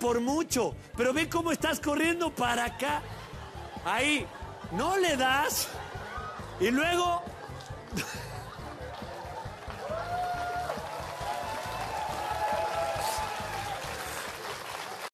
por mucho. Pero ve cómo estás corriendo para acá. Ahí, no le das. Y luego